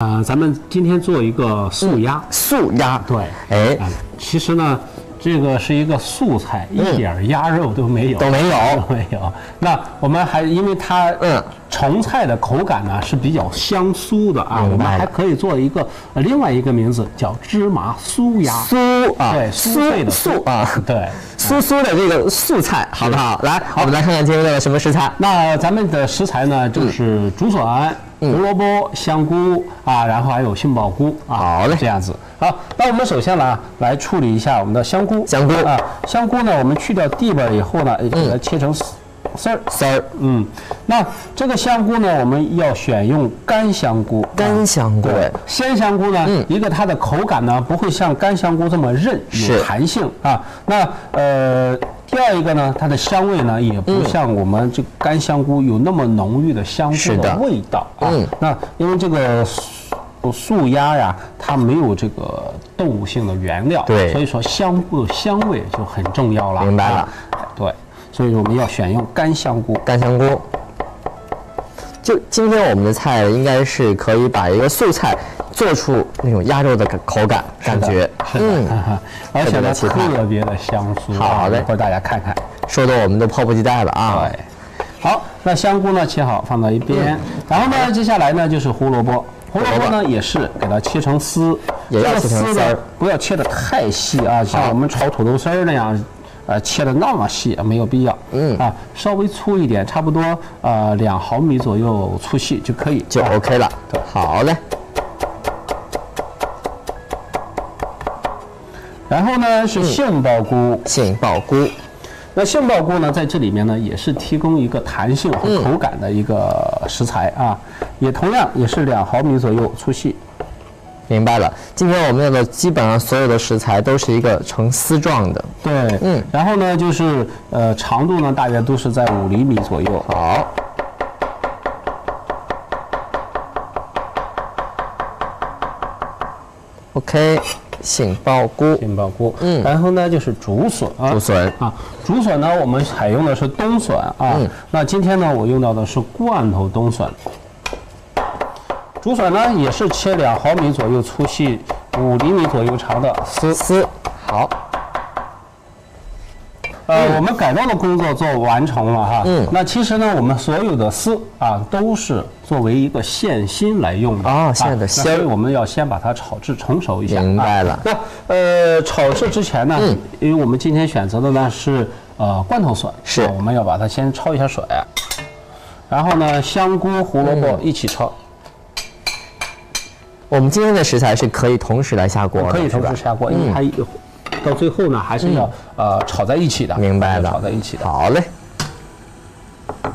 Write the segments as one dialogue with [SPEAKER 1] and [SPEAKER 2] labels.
[SPEAKER 1] 呃，咱们今天做一个素鸭，
[SPEAKER 2] 素鸭，
[SPEAKER 1] 对，
[SPEAKER 2] 哎，
[SPEAKER 1] 啊，其实呢，这个是一个素菜，一点儿鸭肉都没有，
[SPEAKER 2] 都没有
[SPEAKER 1] 都没有。那我们还因为它，
[SPEAKER 2] 嗯，
[SPEAKER 1] 成菜的口感呢是比较香酥的啊，我们还可以做一个呃另外一个名字叫芝麻酥鸭，
[SPEAKER 2] 酥啊，
[SPEAKER 1] 对，酥脆的
[SPEAKER 2] 酥啊，
[SPEAKER 1] 对。
[SPEAKER 2] 酥酥的这个素菜，好不好？来，我们来看看今天用的什么食材。
[SPEAKER 1] 那咱们的食材呢，就是竹笋、胡萝卜、香菇啊，然后还有杏鲍菇啊。
[SPEAKER 2] 好嘞
[SPEAKER 1] 这样子。好，那我们首先呢，来处理一下我们的香菇。
[SPEAKER 2] 香菇
[SPEAKER 1] 啊，香菇呢，我们去掉蒂儿以后呢，给它切成丝丝儿。
[SPEAKER 2] 丝儿，
[SPEAKER 1] 嗯，那这个香菇呢，我们要选用干香菇。
[SPEAKER 2] 干香菇，
[SPEAKER 1] 对，鲜香菇呢，一个它的口感呢不会像干香菇这么韧，有弹性啊。那呃，第二一个呢，它的香味呢也不像我们这干香菇有那么浓郁的香菇
[SPEAKER 2] 的
[SPEAKER 1] 味道啊
[SPEAKER 2] 嗯。
[SPEAKER 1] 那因为这个素素鸭呀，它没有这个动物性的原料，
[SPEAKER 2] 对
[SPEAKER 1] 所以说香菇的香味就很重要了。
[SPEAKER 2] 明白了
[SPEAKER 1] 啊对，所以我们要选用干香菇。
[SPEAKER 2] 干香菇。就今天我们的菜应该是可以把一个素菜做出那种鸭肉的口感感觉，嗯，
[SPEAKER 1] 而且呢
[SPEAKER 2] 特别的
[SPEAKER 1] 香酥啊。
[SPEAKER 2] 好嘞
[SPEAKER 1] 一会儿大家看看。
[SPEAKER 2] 说的我们都迫不及待了啊。
[SPEAKER 1] 对，好，那香菇呢切好放到一边，然后呢，接下来呢就是胡萝卜。胡萝卜呢也是给它切成丝，
[SPEAKER 2] 也要切成
[SPEAKER 1] 丝
[SPEAKER 2] 儿
[SPEAKER 1] 不要切的太细啊，像我们炒土豆丝儿那样，呃，切的那么细没有必要。
[SPEAKER 2] 嗯
[SPEAKER 1] 啊，稍微粗一点，差不多呃两毫米左右粗细就可以。
[SPEAKER 2] 就
[SPEAKER 1] 啊
[SPEAKER 2] OK 了。
[SPEAKER 1] 对
[SPEAKER 2] 好嘞，
[SPEAKER 1] 然后呢是杏鲍菇，
[SPEAKER 2] 杏鲍菇，
[SPEAKER 1] 那杏鲍菇呢，在这里面呢，也是提供一个弹性
[SPEAKER 2] 嗯
[SPEAKER 1] 和口感的一个食材啊，也同样也是两毫米左右粗细。
[SPEAKER 2] 明白了。今天我们用的基本上所有的食材都是一个呈丝状的。
[SPEAKER 1] 对，
[SPEAKER 2] 嗯，
[SPEAKER 1] 然后呢，就是呃，长度呢，大约都是在五厘米左右。
[SPEAKER 2] 好，OK，杏鲍菇，
[SPEAKER 1] 杏鲍菇，
[SPEAKER 2] 嗯。
[SPEAKER 1] 然后呢就是竹笋啊，
[SPEAKER 2] 竹笋。
[SPEAKER 1] 啊，竹笋呢，我们采用的是冬笋啊，
[SPEAKER 2] 嗯。
[SPEAKER 1] 那今天呢，我用到的是罐头冬笋。竹笋呢也是切两毫米左右粗细，五厘米左右长的丝。
[SPEAKER 2] 丝，好，
[SPEAKER 1] 呃，我们改造的工作做完成了哈。
[SPEAKER 2] 嗯
[SPEAKER 1] 那其实呢，我们所有的丝啊，都是作为一个馅心来用的。
[SPEAKER 2] 哦馅的
[SPEAKER 1] 啊
[SPEAKER 2] 心
[SPEAKER 1] 那所以我们要先把它炒制成熟一下。
[SPEAKER 2] 明白了
[SPEAKER 1] 啊那呃，炒制之前呢，
[SPEAKER 2] 嗯
[SPEAKER 1] 因为我们今天选择的呢是呃罐头笋，
[SPEAKER 2] 是
[SPEAKER 1] 啊我们要把它先焯一下水，然后呢，香菇、胡萝
[SPEAKER 2] 嗯
[SPEAKER 1] 卜一起焯，
[SPEAKER 2] 我们今天的食材是可以同时来下锅的，
[SPEAKER 1] 可以同时下锅，因为
[SPEAKER 2] 嗯
[SPEAKER 1] 它有到最后呢还是要呃炒在一起的。
[SPEAKER 2] 明白的
[SPEAKER 1] 炒在一起的。
[SPEAKER 2] 好嘞，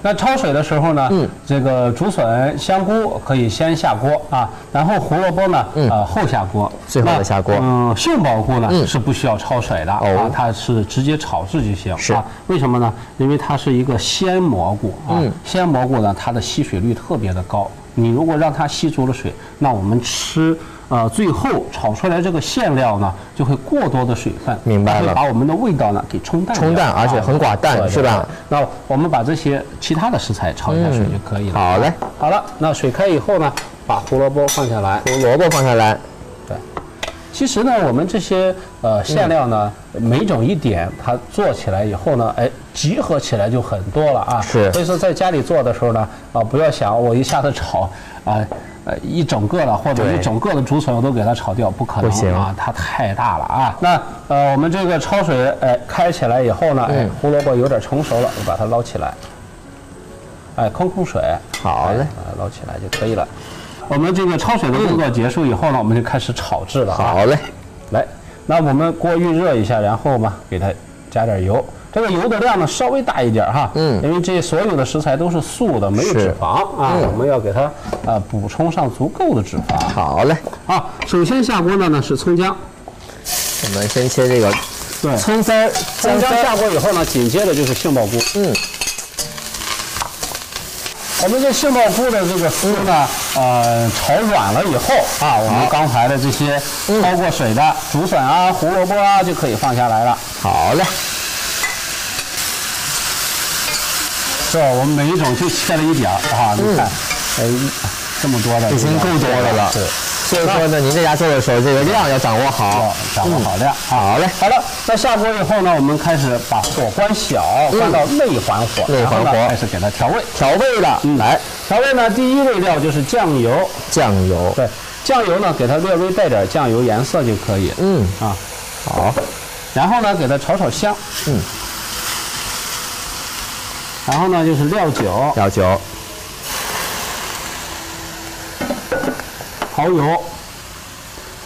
[SPEAKER 1] 那焯水的时候呢，
[SPEAKER 2] 嗯。
[SPEAKER 1] 这个竹笋、香菇可以先下锅啊，然后胡萝卜呢，
[SPEAKER 2] 嗯。
[SPEAKER 1] 呃后下锅，
[SPEAKER 2] 最后再下锅。
[SPEAKER 1] 嗯，杏鲍菇呢、
[SPEAKER 2] 嗯。
[SPEAKER 1] 是不需要焯水的、
[SPEAKER 2] 哦。
[SPEAKER 1] 啊，它是直接炒制就行。
[SPEAKER 2] 是。
[SPEAKER 1] 啊。为什么呢？因为它是一个鲜蘑菇啊，
[SPEAKER 2] 嗯。
[SPEAKER 1] 鲜蘑菇呢，它的吸水率特别的高。你如果让它吸足了水，那我们吃。呃，最后炒出来这个馅料呢，就会过多的水分，
[SPEAKER 2] 明白了
[SPEAKER 1] 把我们的味道呢给冲淡，
[SPEAKER 2] 冲淡而且很寡淡是吧
[SPEAKER 1] 那我们把这些其他的食材焯一下水就可以了。
[SPEAKER 2] 好嘞，
[SPEAKER 1] 好了，那水开以后呢，把胡萝卜放下来。
[SPEAKER 2] 胡萝卜放下来，
[SPEAKER 1] 其实呢，我们这些呃馅料呢，每种一点，它做起来以后呢，哎，集合起来就很多了啊。
[SPEAKER 2] 是
[SPEAKER 1] 所以说在家里做的时候呢，啊，不要想我一下子炒啊。呃，一整个的或者一整个的竹笋我都给它炒掉，不可能啊，它太大了啊。那呃，我们这个焯水哎开起来以后呢，哎
[SPEAKER 2] 嗯，
[SPEAKER 1] 胡萝卜有点成熟了，我把它捞起来，哎，控控水，
[SPEAKER 2] 好嘞
[SPEAKER 1] 捞起来就可以了。我们这个焯水的工作结束以后呢，我们就开始炒制了啊。
[SPEAKER 2] 好嘞，
[SPEAKER 1] 来，那我们锅预热一下，然后嘛，给它加点油。这个油的量呢稍微大一点哈，
[SPEAKER 2] 嗯。
[SPEAKER 1] 因为这所有的食材都是素的，没有脂肪啊，
[SPEAKER 2] 嗯。
[SPEAKER 1] 我们要给它啊补充上足够的脂肪。
[SPEAKER 2] 好嘞，
[SPEAKER 1] 啊，首先下锅的呢是葱姜，
[SPEAKER 2] 我们先切这个
[SPEAKER 1] 对，
[SPEAKER 2] 葱丝儿、
[SPEAKER 1] 葱姜下锅以后呢，紧接着就是杏鲍菇。
[SPEAKER 2] 嗯，
[SPEAKER 1] 我们这杏鲍菇的这个丝呢，呃，炒软了以后啊，我们刚才的这些焯过水的竹笋啊、胡萝卜啊就可以放下来了。
[SPEAKER 2] 好嘞，
[SPEAKER 1] 是吧？我们每一种就切了一点儿啊，你看，哎，这么多的，
[SPEAKER 2] 已经够多的了。
[SPEAKER 1] 对，
[SPEAKER 2] 所以说呢，您在家做的时候，这个量要掌握好。
[SPEAKER 1] 掌握好量。
[SPEAKER 2] 好嘞，
[SPEAKER 1] 好了，那下锅以后呢，我们开始把火关小，关到内环火，
[SPEAKER 2] 内环火
[SPEAKER 1] 然后呢开始给它调味。
[SPEAKER 2] 调味了，来
[SPEAKER 1] 调味呢，第一味料就是酱油，
[SPEAKER 2] 酱油，
[SPEAKER 1] 对，酱油呢给它略微带点酱油颜色就可以。
[SPEAKER 2] 嗯，
[SPEAKER 1] 啊，
[SPEAKER 2] 好，
[SPEAKER 1] 然后呢给它炒炒香。
[SPEAKER 2] 嗯。
[SPEAKER 1] 然后呢就是料酒、
[SPEAKER 2] 料酒，
[SPEAKER 1] 蚝油。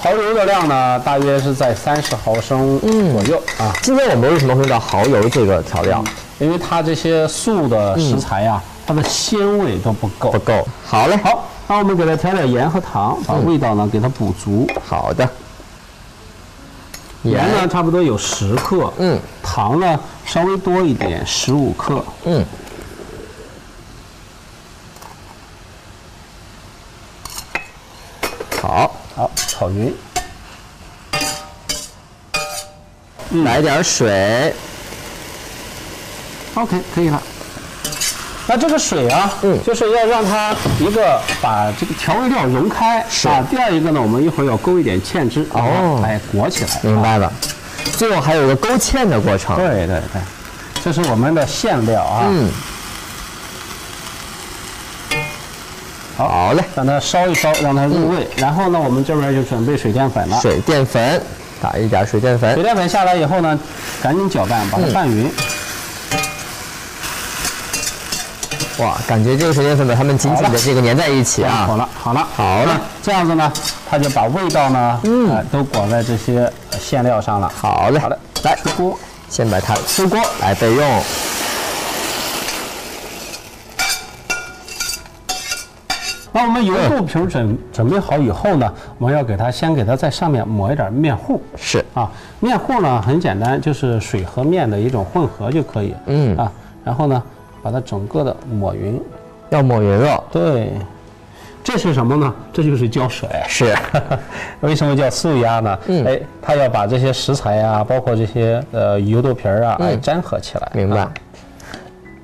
[SPEAKER 1] 蚝油的量呢，大约是在三十毫升左右、啊，
[SPEAKER 2] 今天我们为什么会用到蚝油这个调料？
[SPEAKER 1] 因为它这些素的食材呀、它的鲜味都不够。
[SPEAKER 2] 不够。好嘞，
[SPEAKER 1] 好，那我们给它调点盐和糖，把味道呢给它补足。
[SPEAKER 2] 好的。
[SPEAKER 1] 盐呢差不多有十克，
[SPEAKER 2] 嗯，
[SPEAKER 1] 糖呢稍微多一点，十五克。
[SPEAKER 2] 嗯，好，
[SPEAKER 1] 好，炒匀。
[SPEAKER 2] 来点水
[SPEAKER 1] ，OK，可以了。那这个水啊，
[SPEAKER 2] 嗯
[SPEAKER 1] 就是要让它一个把这个调味料融开，
[SPEAKER 2] 是
[SPEAKER 1] 啊。第二一个呢，我们一会儿要勾一点芡汁，
[SPEAKER 2] 哦
[SPEAKER 1] 来裹起来。
[SPEAKER 2] 明白了。最后还有一个勾芡的过程。
[SPEAKER 1] 对对对，这是我们的馅料啊。
[SPEAKER 2] 嗯，好嘞。
[SPEAKER 1] 让它烧一烧，让它入味。然后呢，我们这边就准备水淀粉了。
[SPEAKER 2] 水淀粉，打一点水淀粉
[SPEAKER 1] 水。淀粉下来以后呢，赶紧搅拌，把它拌匀。
[SPEAKER 2] 哇，感觉这个水淀粉把它们紧紧的这个粘在一起啊。
[SPEAKER 1] 好了，好了，
[SPEAKER 2] 好了
[SPEAKER 1] 这样子呢，它就把味道呢，嗯、都裹在这些呃馅料上了。
[SPEAKER 2] 好嘞，
[SPEAKER 1] 好嘞，
[SPEAKER 2] 来
[SPEAKER 1] 出锅。
[SPEAKER 2] 先把它出锅来备用。
[SPEAKER 1] 那我们油豆皮儿准准备好以后呢，我们要给它先给它在上面抹一点面糊。
[SPEAKER 2] 是，
[SPEAKER 1] 啊，面糊呢很简单，就是水和面的一种混合就可以。
[SPEAKER 2] 嗯
[SPEAKER 1] 啊，然后呢，把它整个的抹匀。
[SPEAKER 2] 要抹匀了。
[SPEAKER 1] 对，这是什么呢？这就是胶水。
[SPEAKER 2] 是，
[SPEAKER 1] 为什么叫素鸭呢？
[SPEAKER 2] 嗯
[SPEAKER 1] 哎，它要把这些食材呀、包括这些呃油豆皮儿啊，哎粘合起来。
[SPEAKER 2] 明白
[SPEAKER 1] 啊。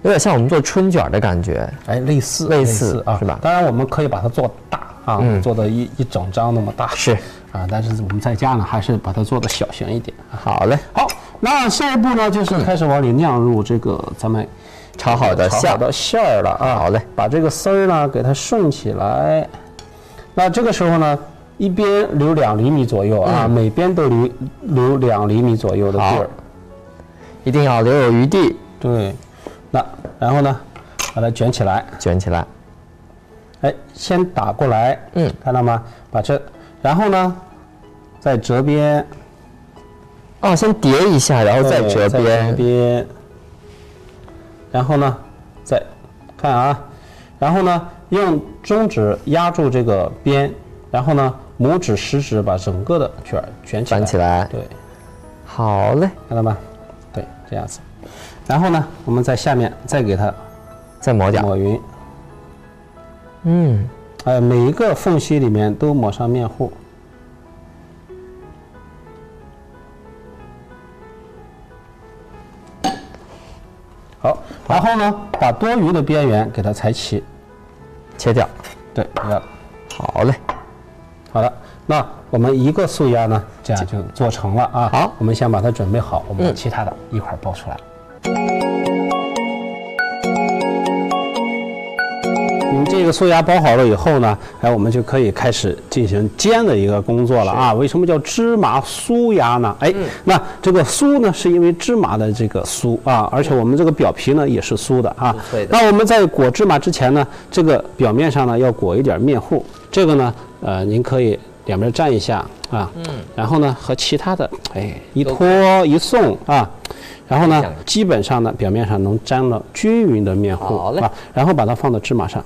[SPEAKER 2] 有点像我们做春卷的感觉。
[SPEAKER 1] 哎，类似
[SPEAKER 2] 类似
[SPEAKER 1] 啊，
[SPEAKER 2] 是吧
[SPEAKER 1] 当然，我们可以把它做大啊，
[SPEAKER 2] 嗯
[SPEAKER 1] 做的一一整张那么大。
[SPEAKER 2] 是
[SPEAKER 1] 啊，但是我们在家呢，还是把它做的小型一点。
[SPEAKER 2] 好嘞，
[SPEAKER 1] 好，那下一步呢，就是开始往里酿入这个咱们
[SPEAKER 2] 炒好的馅
[SPEAKER 1] 的馅儿了啊。
[SPEAKER 2] 好嘞，
[SPEAKER 1] 把这个丝儿呢给它顺起来。那这个时候呢，一边留两厘米左右啊，每边都留留两厘米左右的地儿。
[SPEAKER 2] 一定要留有余地，
[SPEAKER 1] 对，那然后呢，把它卷起来。
[SPEAKER 2] 卷起来。
[SPEAKER 1] 哎，先打过来，
[SPEAKER 2] 嗯，
[SPEAKER 1] 看到吗？把这，然后呢，再折边，
[SPEAKER 2] 哦，先叠一下，然后再折边。
[SPEAKER 1] 边，然后呢，再看啊，然后呢，用中指压住这个边，然后呢，拇指、食指把整个的卷儿卷起来，
[SPEAKER 2] 翻起来
[SPEAKER 1] 对，
[SPEAKER 2] 好嘞，
[SPEAKER 1] 看到吗？对，这样子。然后呢，我们在下面再给它
[SPEAKER 2] 再抹点儿。
[SPEAKER 1] 抹匀，
[SPEAKER 2] 嗯，
[SPEAKER 1] 哎，每一个缝隙里面都抹上面糊。好，然后呢，把多余的边缘给它裁齐。
[SPEAKER 2] 切掉。
[SPEAKER 1] 对，不要
[SPEAKER 2] 好嘞，
[SPEAKER 1] 好了。那我们一个素鸭呢，这样就做成了啊。
[SPEAKER 2] 好
[SPEAKER 1] 我们先把它准备好，我们其他的一块儿包出来。你这个素鸭包好了以后呢，哎，我们就可以开始进行煎的一个工作了啊。为什么叫芝麻酥鸭呢？哎，那这个酥呢，是因为芝麻的这个酥啊，而且我们这个表皮呢也是酥的啊。
[SPEAKER 2] 酥脆。的。
[SPEAKER 1] 那我们在裹芝麻之前呢，这个表面上呢要裹一点面糊，这个呢，呃，您可以两边蘸一下啊，嗯，然后呢和其他的，哎，一拖一送啊。然后呢，基本上呢，表面上能沾了均匀的面糊
[SPEAKER 2] 好嘞。
[SPEAKER 1] 啊，然后把它放到芝麻上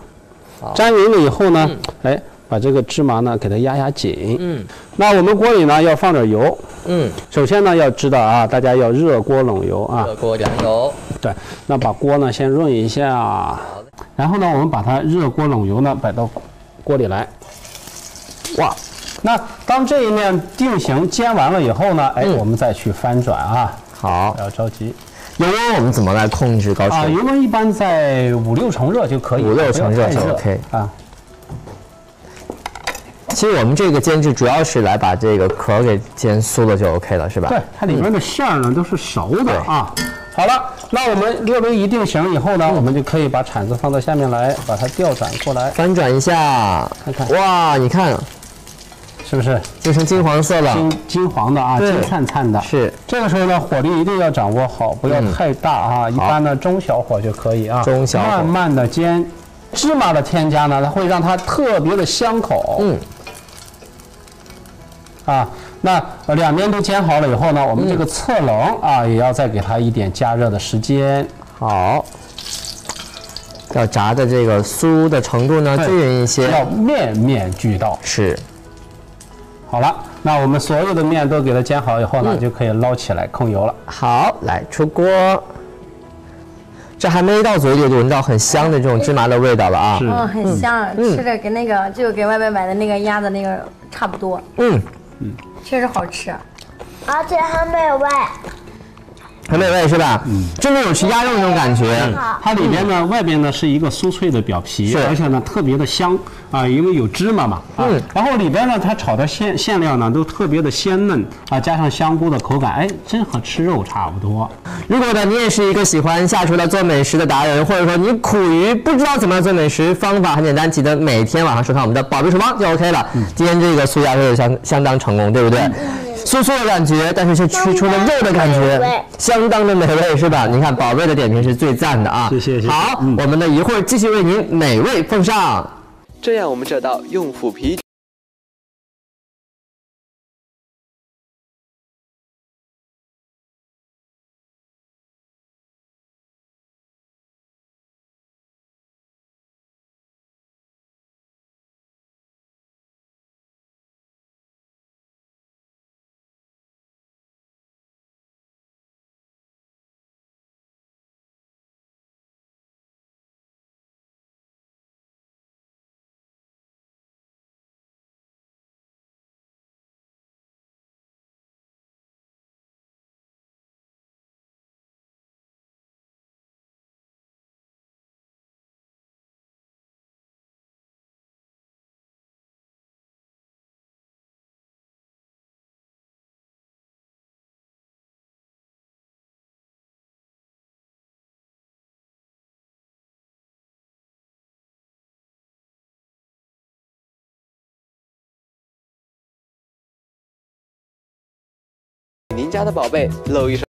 [SPEAKER 2] 好，
[SPEAKER 1] 沾匀了以后呢，哎，把这个芝麻呢给它压压紧。
[SPEAKER 2] 嗯。
[SPEAKER 1] 那我们锅里呢要放点油，
[SPEAKER 2] 嗯，
[SPEAKER 1] 首先呢要知道啊，大家要热锅冷油啊，
[SPEAKER 2] 热锅凉油。
[SPEAKER 1] 对，那把锅呢先润一下，然后呢我们把它热锅冷油呢摆到锅里来，哇，那当这一面定型煎完了以后呢，哎，我们再去翻转啊，
[SPEAKER 2] 好。
[SPEAKER 1] 不，要着急。
[SPEAKER 2] 油温我们怎么来控制高
[SPEAKER 1] 啊，油温一般在五六成热就可以，
[SPEAKER 2] 五六成热就 OK
[SPEAKER 1] 啊。
[SPEAKER 2] 其实我们这个煎制主要是来把这个壳给煎酥了就 OK 了，是吧？
[SPEAKER 1] 对，它里面的馅儿呢都是熟的啊。好了，那我们略微一定型以后呢，我们就可以把铲子放到下面来，把它调转过来，
[SPEAKER 2] 翻转一下，
[SPEAKER 1] 看看。
[SPEAKER 2] 哇，你看
[SPEAKER 1] 是不是
[SPEAKER 2] 就成金黄色了，
[SPEAKER 1] 金金黄的啊，金灿灿的。
[SPEAKER 2] 是
[SPEAKER 1] 这个时候呢，火力一定要掌握好，不要太大啊，一般呢中小火就可以啊，
[SPEAKER 2] 中小火
[SPEAKER 1] 慢慢的煎。芝麻的添加呢，它会让它特别的香口。
[SPEAKER 2] 嗯。
[SPEAKER 1] 啊，那呃两边都煎好了以后呢，我们这个侧棱啊，也要再给它一点加热的时间。
[SPEAKER 2] 好，要炸的这个酥的程度呢均匀一些，
[SPEAKER 1] 要面面俱到。
[SPEAKER 2] 是
[SPEAKER 1] 好了，那我们所有的面都给它煎好以后呢，
[SPEAKER 2] 嗯
[SPEAKER 1] 就可以捞起来控油了。
[SPEAKER 2] 好，来出锅。这还没到嘴里就闻到很香的这种芝麻的味道了啊！
[SPEAKER 3] 嗯，很香，
[SPEAKER 2] 嗯
[SPEAKER 3] 吃着跟那个就给外面买的那个鸭子那个差不多，
[SPEAKER 2] 嗯，
[SPEAKER 3] 确实好吃。
[SPEAKER 4] 而且很美味。
[SPEAKER 2] 很美味是吧？嗯，真的有吃鸭肉那种感觉。
[SPEAKER 1] 它里边呢，外边呢是一个酥脆的表皮，而且呢特别的香啊，因为有芝麻嘛啊。
[SPEAKER 2] 嗯
[SPEAKER 1] 然后里边呢，它炒的馅馅料呢都特别的鲜嫩啊，加上香菇的口感，哎，真和吃肉差不多。
[SPEAKER 2] 如果呢，你也是一个喜欢下厨来做美食的达人，或者说你苦于不知道怎么样做美食，方法很简单，记得每天晚上收看我们的宝贝厨房就 OK 了。今天这个酥鸭肉相相当成功，对不对？酥酥的感觉，但是却吃出了肉的感觉，相当的美味，是吧？您看宝贝的点评是最赞的啊！
[SPEAKER 1] 谢谢谢谢
[SPEAKER 2] 好，
[SPEAKER 1] 嗯
[SPEAKER 2] 我们呢一会儿继续为您美味奉上。
[SPEAKER 5] 这样我们这道用腐皮家的宝贝露一手。